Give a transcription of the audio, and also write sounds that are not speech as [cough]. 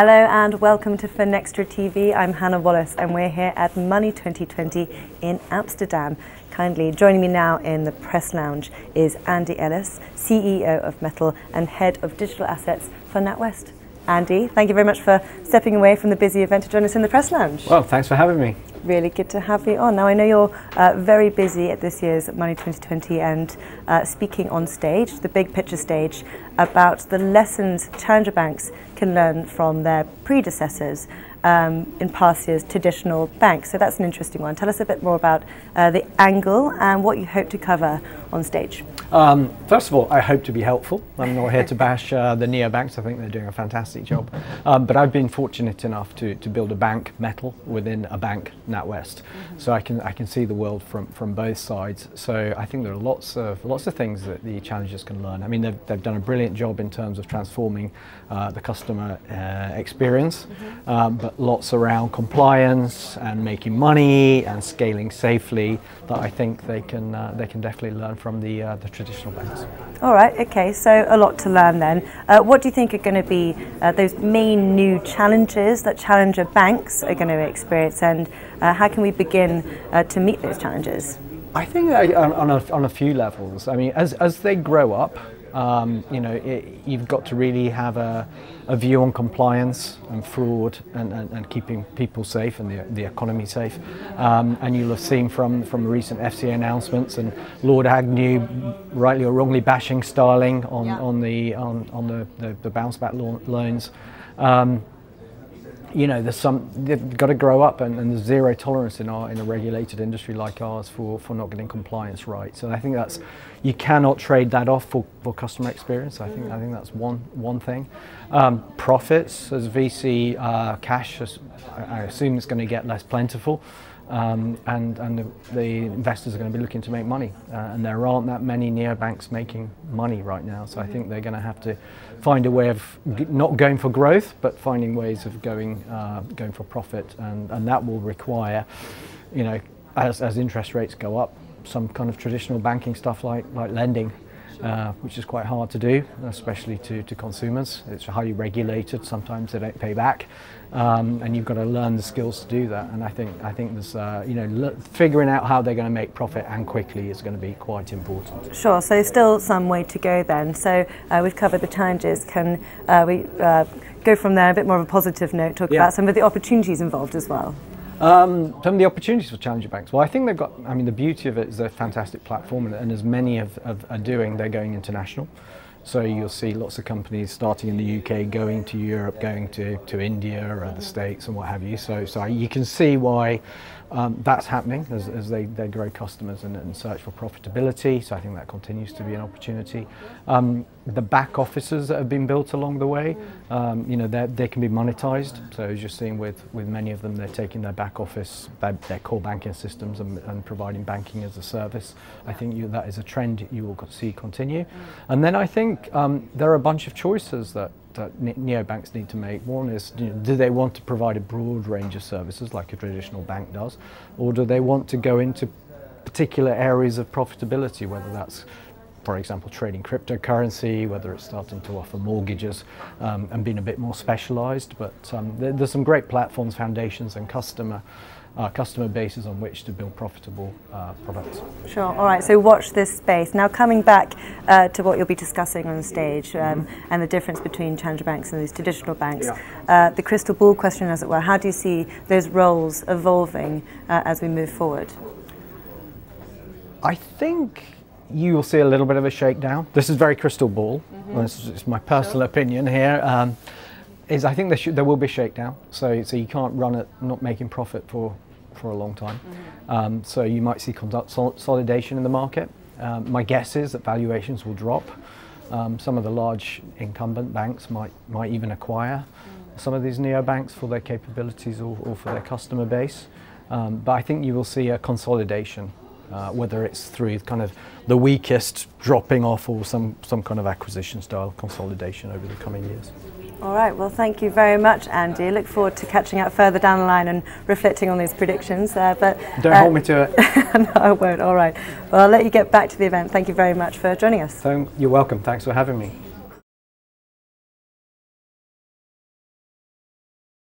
Hello and welcome to Finextra TV. I'm Hannah Wallace and we're here at Money 2020 in Amsterdam. Kindly joining me now in the press lounge is Andy Ellis, CEO of Mettle and Head of Digital Assets for NatWest. Andy, thank you very much for stepping away from the busy event to join us in the press lounge. Well, thanks for having me. Really good to have you on. Now, I know you're uh, very busy at this year's Money 2020 and uh, speaking on stage, the big picture stage, about the lessons challenger banks can learn from their predecessors um, in past years' traditional banks. So that's an interesting one. Tell us a bit more about uh, the angle and what you hope to cover on stage. Um, first of all, I hope to be helpful. I'm not here to bash uh, the neobanks. I think they're doing a fantastic job. Um, but I've been fortunate enough to, to build a bank, Mettle, within a bank, NatWest. Mm-hmm. So I can I can see the world from, from both sides. So I think there are lots of lots of things that the challengers can learn. I mean, they've, they've done a brilliant job in terms of transforming uh, the customer uh, experience, mm-hmm. um, but lots around compliance and making money and scaling safely that I think they can uh, they can definitely learn from the uh, the traditional banks. All right, okay, so a lot to learn then. Uh, what do you think are going to be uh, those main new challenges that challenger banks are going to experience, and uh, how can we begin uh, to meet those challenges? I think on a, on a few levels. I mean, as, as they grow up, um, you know, it, you've got to really have a, a view on compliance and fraud and, and, and, keeping people safe and the, the economy safe. Um, and you'll have seen from, from recent FCA announcements and Lord Agnew, rightly or wrongly, bashing Starling on, yeah. on, the, on, on the, the, the bounce back loans. Um, you know, there's some they've got to grow up, and, and, there's zero tolerance in our in a regulated industry like ours for for not getting compliance right. So I think that's you cannot trade that off for, for customer experience. I think I think that's one one thing. Um, profits as VC uh, cash, I assume it's going to get less plentiful um, and, and the, the, investors are going to be looking to make money. Uh, and there aren't that many neobanks making money right now, so I think they're going to have to find a way of not going for growth, but finding ways of going, uh, going for profit, and, and that will require, you know, as, as interest rates go up, some kind of traditional banking stuff like, like lending uh, which is quite hard to do, especially to, to consumers. It's highly regulated. Sometimes they don't pay back, um, and you've got to learn the skills to do that. And I think I think there's uh, you know figuring out how they're going to make profit and quickly is going to be quite important. Sure. So still some way to go then. So uh, we've covered the challenges. Can uh, we uh, go from there a bit more of a positive note? Talk yeah. about some of the opportunities involved as well. Um, some of the opportunities for challenger banks. Well, I think they've got. I mean, the beauty of it is a fantastic platform, and, and as many of, of, are doing, they're going international. So you'll see lots of companies starting in the UK, going to Europe, going to, to India or the States and what have you. So, so you can see why um, that's happening as, as they, they grow customers and, and, search for profitability. So I think that continues to be an opportunity. Um, the back offices that have been built along the way, um, you know, they can be monetized. So as you're seeing with, with many of them, they're taking their back office, their, their core banking systems and, and, providing banking as a service. I think you, that is a trend you will see continue. And then I think um, there are a bunch of choices that that neobanks need to make. One is, you know, do they want to provide a broad range of services like a traditional bank does, or do they want to go into particular areas of profitability, whether that's for example, trading cryptocurrency, whether it's starting to offer mortgages um, and being a bit more specialized. But um, there, there's some great platforms, foundations, and customer uh, customer bases on which to build profitable uh, products. Sure. All right. So watch this space. Now, coming back uh, to what you'll be discussing on stage um, mm-hmm. and the difference between challenger banks and these traditional banks, yeah. Uh, the crystal ball question, as it were. How do you see those roles evolving uh, as we move forward? I think you will see a little bit of a shakedown. This is very crystal ball. Mm-hmm. This is my personal sure. opinion here. Um, is I think there, should, there will be a shakedown. So, so you can't run it not making profit for for a long time. Mm-hmm. Um, so you might see consolidation in the market. Um, my guess is that valuations will drop. Um, some of the large incumbent banks might might even acquire mm. some of these neobanks for their capabilities or, or for their customer base. Um, but I think you will see a consolidation, uh, whether it's through kind of the weakest dropping off or some, some kind of acquisition style consolidation over the coming years. All right, well, thank you very much, Andy. Look forward to catching up further down the line and reflecting on these predictions. Uh, but Don't uh, hold me to it. [laughs] no, I won't. All right. Well, I'll let you get back to the event. Thank you very much for joining us. So, you're welcome. Thanks for having me.